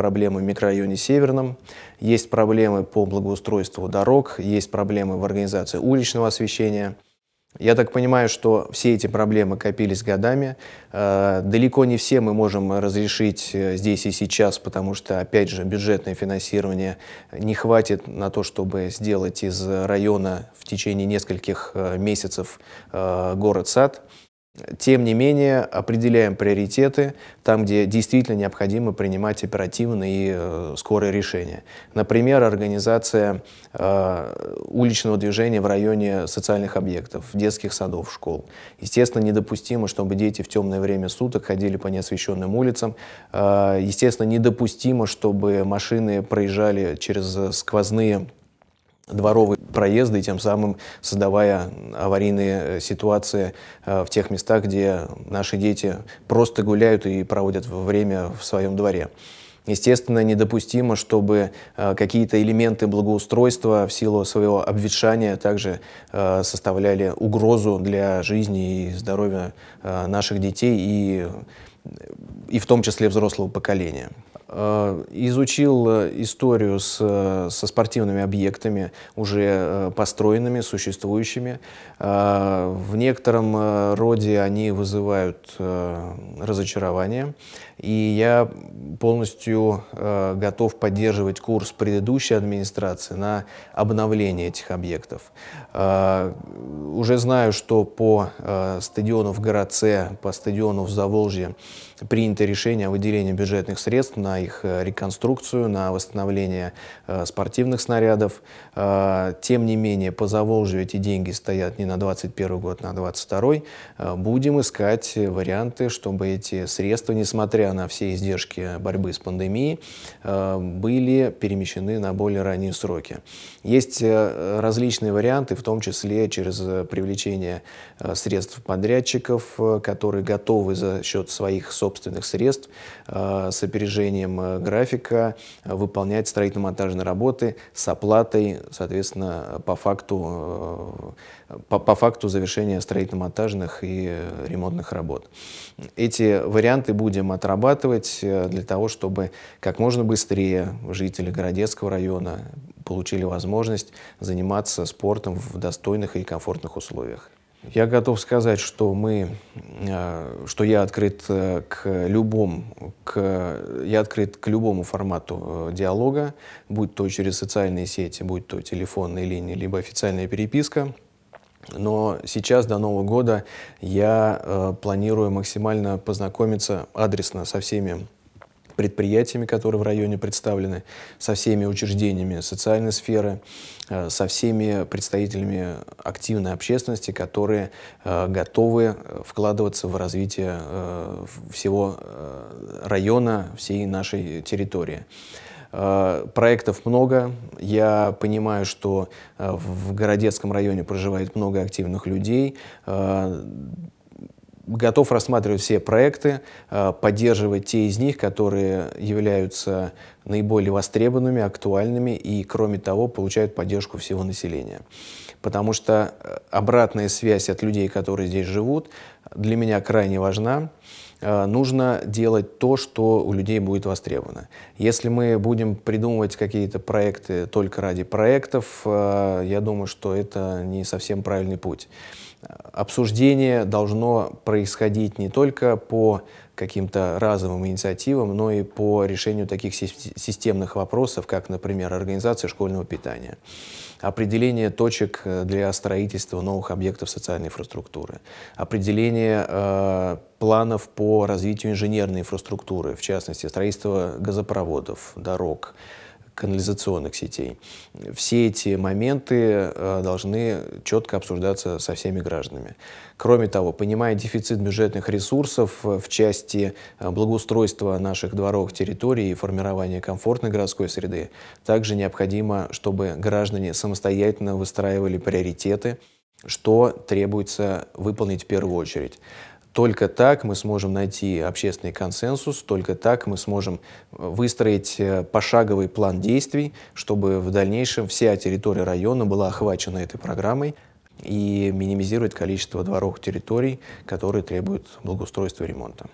проблемы в микрорайоне Северном, есть проблемы по благоустройству дорог, есть проблемы в организации уличного освещения – я так понимаю, что все эти проблемы копились годами. Э, далеко не все мы можем разрешить э, здесь и сейчас, потому что, опять же, бюджетное финансирование не хватит на то, чтобы сделать из района в течение нескольких э, месяцев город-сад. Тем не менее, определяем приоритеты там, где действительно необходимо принимать оперативные и э, скорые решения. Например, организация э, уличного движения в районе социальных объектов, детских садов, школ. Естественно, недопустимо, чтобы дети в темное время суток ходили по неосвещенным улицам. Э, естественно, недопустимо, чтобы машины проезжали через сквозные дворовые проезды, и тем самым создавая аварийные э, ситуации э, в тех местах, где наши дети просто гуляют и проводят время в своем дворе. Естественно, недопустимо, чтобы э, какие-то элементы благоустройства в силу своего обветшания также составляли угрозу для жизни и здоровья наших детей и, и в том числе взрослого поколения. Э, изучил э, историю с, э, со спортивными объектами, уже построенными, существующими. В некотором роде они вызывают разочарование. И я полностью э, готов поддерживать курс предыдущей администрации на обновление этих объектов. Э, уже знаю, что по э, стадиону в Городце, по стадиону в Заволжье принято решение о выделении бюджетных средств на их э, реконструкцию, на восстановление э, спортивных снарядов. Э, тем не менее, по Заволжью эти деньги стоят не на 2021 год, на 2022. Э, будем искать варианты, чтобы эти средства, несмотря на все издержки борьбы с пандемией, э, были перемещены на более ранние сроки. Есть э, различные варианты, в том числе через привлечение э, средств подрядчиков, которые готовы за счет своих собственных средств с опережением графика выполнять строительно-монтажные работы с оплатой, соответственно, по факту по, по факту завершения строительно-монтажных и ремонтных работ. Эти варианты будем отрабатывать э, для того, чтобы как можно быстрее жители Городецкого района получили возможность заниматься спортом в достойных и комфортных условиях. Я готов сказать, что мы, э, что я открыт э, к любому, к, я открыт к любому формату диалога, будь то через социальные сети, будь то телефонные линии, либо официальная переписка. Но сейчас, до Нового года, я э, планирую максимально познакомиться адресно со всеми предприятиями, которые в районе представлены, со всеми учреждениями социальной сферы, э, со всеми представителями активной общественности, которые э, готовы вкладываться в развитие э, всего э, района, всей нашей территории. Э, проектов много. Я понимаю, что э, в Городецком районе проживает много активных людей. Э, готов рассматривать все проекты, поддерживать те из них, которые являются наиболее востребованными, актуальными и, кроме того, получают поддержку всего населения. Потому что обратная связь от людей, которые здесь живут, для меня крайне важна. Э, нужно делать то, что у людей будет востребовано. Если мы будем придумывать какие-то проекты только ради проектов, э, я думаю, что это не совсем правильный путь. Обсуждение должно происходить не только по каким-то разовым инициативам, но и по решению таких системных вопросов, как, например, организация школьного питания, определение точек э, для строительства новых объектов социальной инфраструктуры, определение э, планов по развитию инженерной инфраструктуры, в частности, строительство газопроводов, дорог, канализационных сетей. Все эти моменты э, должны четко обсуждаться со всеми гражданами. Кроме того, понимая дефицит бюджетных ресурсов в части э, благоустройства наших дворовых территорий и формирования комфортной городской среды, также необходимо, чтобы граждане самостоятельно выстраивали приоритеты, что требуется выполнить в первую очередь. Только так мы сможем найти общественный консенсус, только так мы сможем э, выстроить э, пошаговый план действий, чтобы в дальнейшем вся территория района была охвачена этой программой и минимизировать количество дворовых территорий, которые требуют благоустройства и ремонта.